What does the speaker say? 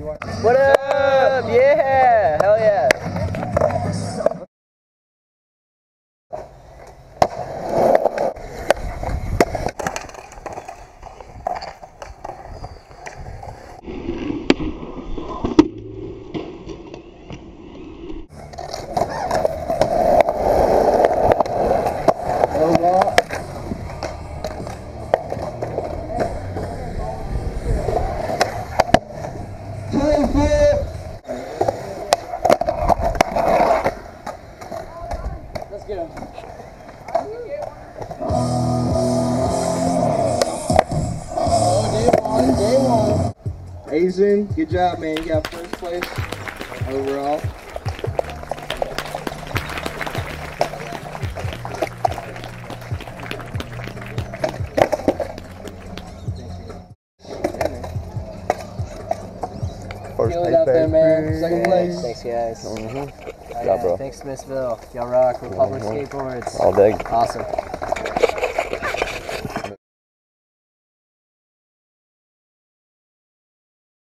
What up? Yeah! Get him. Oh, Azzen, good job, man. You got first place overall. First Kill it place, out there, man. baby. Second place. Thanks, guys. Mhm. Oh, Yeah, bro. Thanks, Smithville. Y'all rock. Republic Skateboards. All day. Awesome.